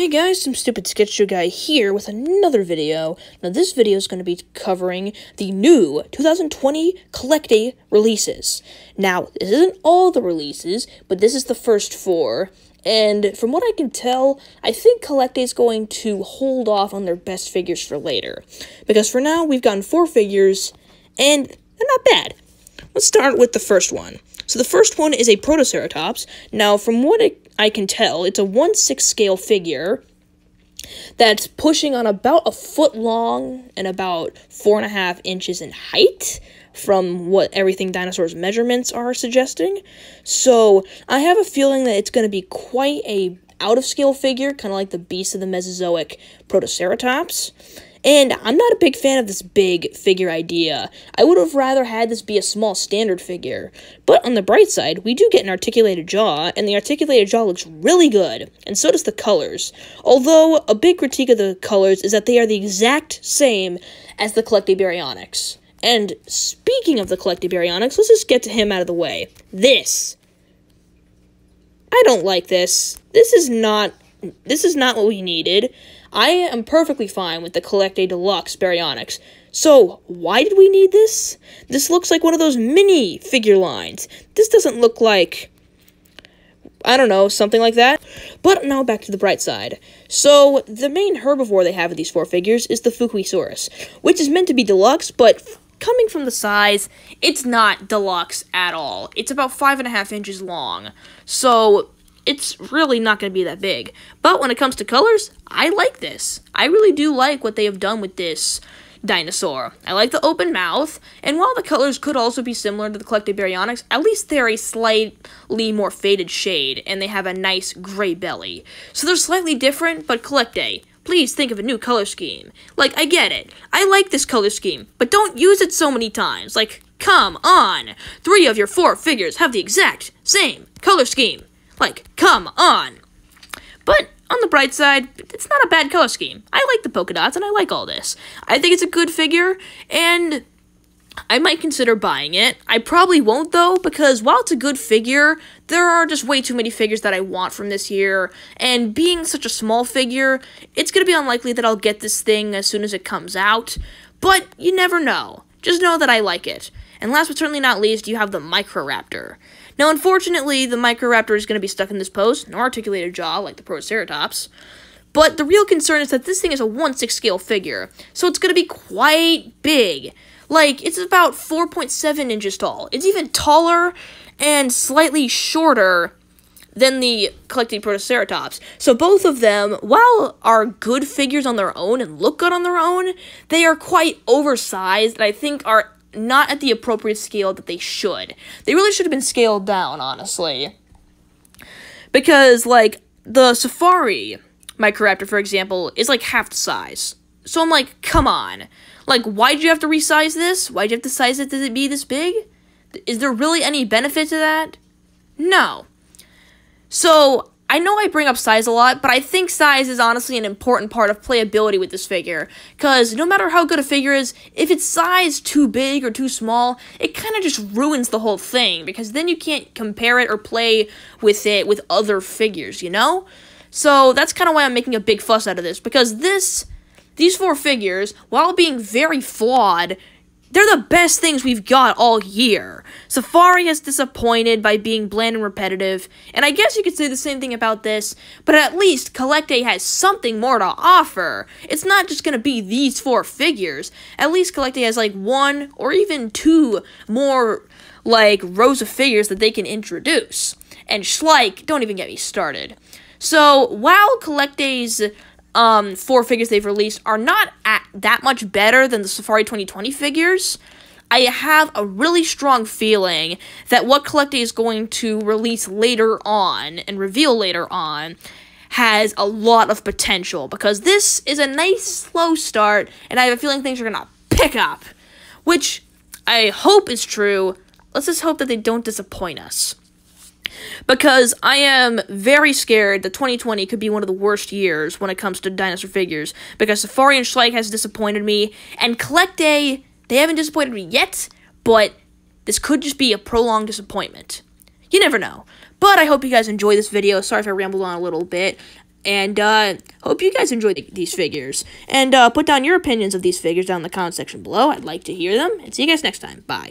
Hey guys, some stupid sketch show guy here with another video. Now this video is going to be covering the new 2020 CollectA releases. Now, this isn't all the releases, but this is the first four. And from what I can tell, I think Collect is going to hold off on their best figures for later. Because for now, we've gotten four figures, and they're not bad. Let's start with the first one. So the first one is a Protoceratops. Now, from what I can tell, it's a 1 6 scale figure that's pushing on about a foot long and about four and a half inches in height from what Everything Dinosaur's measurements are suggesting. So I have a feeling that it's going to be quite a out of scale figure, kind of like the beast of the Mesozoic Protoceratops. And I'm not a big fan of this big figure idea. I would have rather had this be a small standard figure. But on the bright side, we do get an articulated jaw, and the articulated jaw looks really good, and so does the colors. Although, a big critique of the colors is that they are the exact same as the CollectA Baryonyx. And speaking of the CollectA Baryonyx, let's just get to him out of the way. This. I don't like this. This is not this is not what we needed. I am perfectly fine with the CollectA Deluxe Baryonyx. So, why did we need this? This looks like one of those mini figure lines. This doesn't look like. I don't know, something like that. But now back to the bright side. So, the main herbivore they have of these four figures is the Fukuisaurus, which is meant to be deluxe, but coming from the size, it's not deluxe at all. It's about five and a half inches long. So, it's really not going to be that big. But when it comes to colors, I like this. I really do like what they have done with this dinosaur. I like the open mouth, and while the colors could also be similar to the CollectA Baryonyx, at least they're a slightly more faded shade, and they have a nice gray belly. So they're slightly different, but CollectA, please think of a new color scheme. Like, I get it. I like this color scheme, but don't use it so many times. Like, come on. Three of your four figures have the exact same color scheme. Like, come on. But on the bright side, it's not a bad color scheme. I like the polka dots and I like all this. I think it's a good figure and I might consider buying it. I probably won't though, because while it's a good figure, there are just way too many figures that I want from this year, and being such a small figure, it's gonna be unlikely that I'll get this thing as soon as it comes out, but you never know. Just know that I like it. And last but certainly not least, you have the Microraptor. Now, unfortunately, the Microraptor is going to be stuck in this pose, no articulated jaw like the Protoceratops. But the real concern is that this thing is a 1 6 scale figure, so it's going to be quite big. Like, it's about 4.7 inches tall. It's even taller and slightly shorter than the CollectA Protoceratops. So both of them, while are good figures on their own and look good on their own, they are quite oversized and I think are not at the appropriate scale that they should. They really should have been scaled down, honestly. Because, like, the Safari Microraptor, for example, is like half the size. So I'm like, come on. Like, why did you have to resize this? Why did you have to size it to be this big? Is there really any benefit to that? No. So, I know I bring up size a lot, but I think size is honestly an important part of playability with this figure. Because no matter how good a figure is, if it's size too big or too small, it kind of just ruins the whole thing. Because then you can't compare it or play with it with other figures, you know? So that's kind of why I'm making a big fuss out of this. Because this, these four figures, while being very flawed, they're the best things we've got all year. Safari has disappointed by being bland and repetitive, and I guess you could say the same thing about this, but at least CollectA has something more to offer. It's not just gonna be these four figures. At least CollectA has like one or even two more like rows of figures that they can introduce. And Schleich, don't even get me started. So while CollectA's um, four figures they've released are not at that much better than the Safari 2020 figures. I have a really strong feeling that what CollectA is going to release later on and reveal later on has a lot of potential because this is a nice slow start and I have a feeling things are to pick up, which I hope is true. Let's just hope that they don't disappoint us because I am very scared that 2020 could be one of the worst years when it comes to dinosaur figures because Safari and Schleich has disappointed me and CollectA they haven't disappointed me yet, but this could just be a prolonged disappointment. You never know. But I hope you guys enjoy this video. Sorry if I rambled on a little bit. And uh, hope you guys enjoyed these figures. And uh, put down your opinions of these figures down in the comment section below. I'd like to hear them. And see you guys next time. Bye.